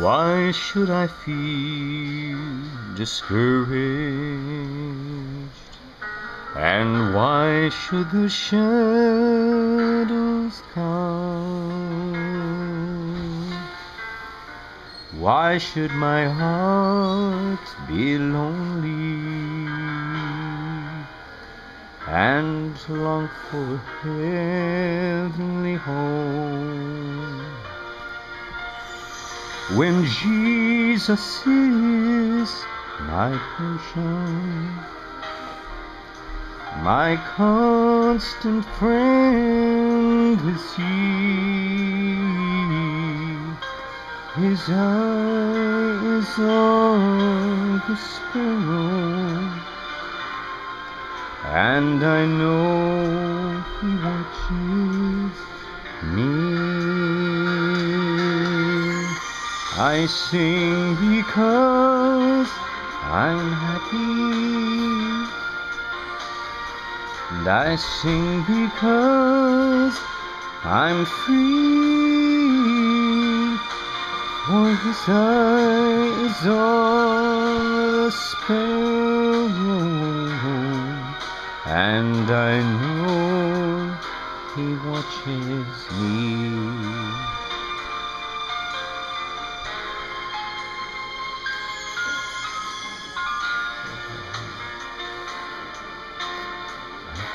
Why should I feel discouraged? And why should the shadows come? Why should my heart be lonely and long for heavenly home? When Jesus is my portion, my constant friend is He. His eye is on the sparrow, and I know He watches me. I sing because I'm happy. And I sing because I'm free. For his eye is sparrow. And I know he watches me.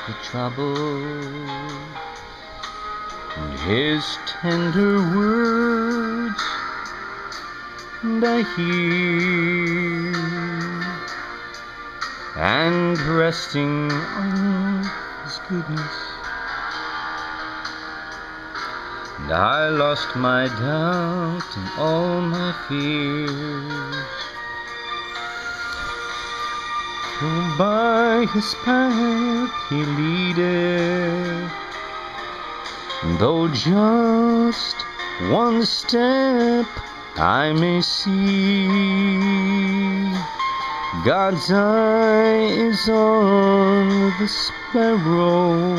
The trouble. And his tender words and I hear. And resting on his goodness. And I lost my doubt and all my fears. For by his path he leadeth, though just one step I may see. God's eye is on the sparrow,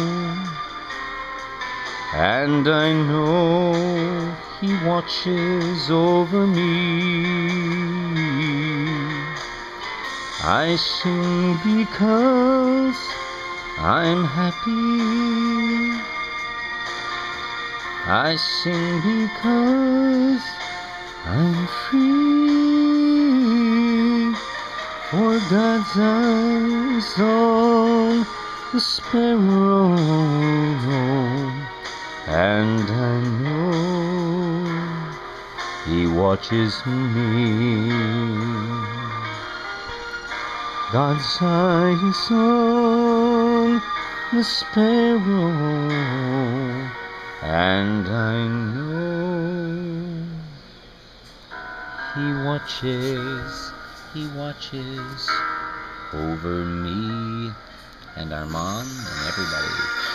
and I know he watches over me. I sing because I'm happy. I sing because I'm free. For God's eyes on the sparrow, and I know He watches me. God's eye is on the sparrow, and I know He watches, He watches over me and Armand and everybody.